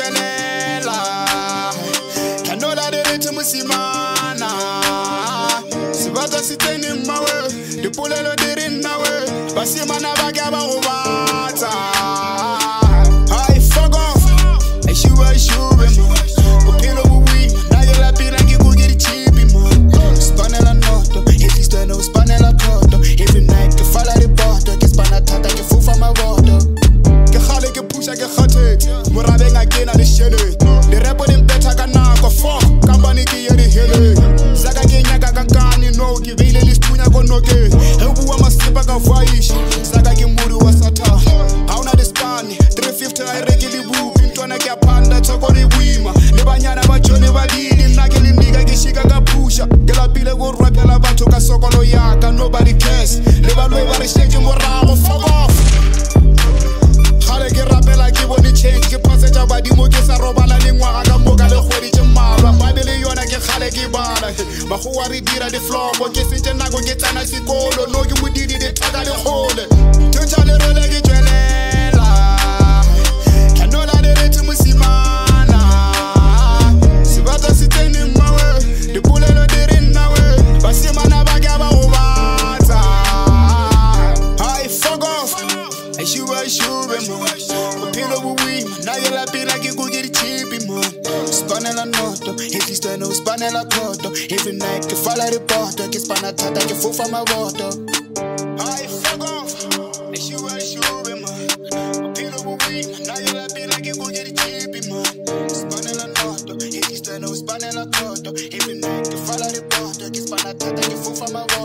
tswelela tlhanola direte mosimana sebata se tsene mmawe dipolelo di re nnawe basimana ba ke di shele di repo di mpeta ka nako fok kambani ki ye di hele zaka ke nyaka kankani no ke beile le thunya ko noke. He bua masipa ka vaish zaka ke mburi wa sata ha una di spani 350 a ireke e le bupi ntwana ke a phanda tshoko re boima. Le banyana ba jone badini nna ke le nika ke shika ka pusha. Ke lapile ko rapela batho ka sokolo yaka nobody cares. Le baloi ba re ke sa robala le ngwaga ka moka le kgwedi tše mmalwa babele yona ke kgale ke bala magoa re dira diflopo ke sentše nako ke tsena sekolo no ke modidi dithaka le kgole thuntšha le rele ke tswelela tlhanola direte mosimana sebata se tsene mmawe dipolelo di re nnawe basimana ba ke ba go batsa off Eshuba, eshuba, man Bophelo bo boima, nna ke lapela Spanela noto, at least wena o spanela khoto Every night ke fala ripoto, ke spana thata ke fofa maboto Hai, fuck off. Eshuba, eshuba, man. Bophelo bo boima, nna ke lapela ke ko ke ditšhipi, man. Spanela noto, at least wena o spanela khoto Every night ke fala ripoto, ke spana thata ke fofa maboto